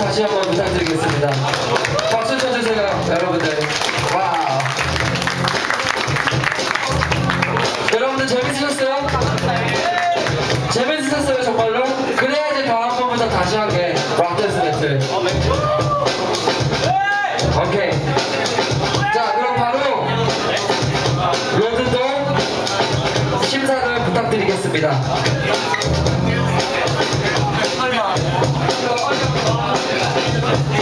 다시 한번 부탁드리겠습니다. 박수 쳐주세요, 여러분들. 와. 여러분들 재밌으셨어요? 재밌으셨어요, 정말로? 그래야지 다음 번부터 다시 하게 락댄스 배틀. 오케이. 자, 그럼 바로 로드도 심사를 부탁드리겠습니다. يا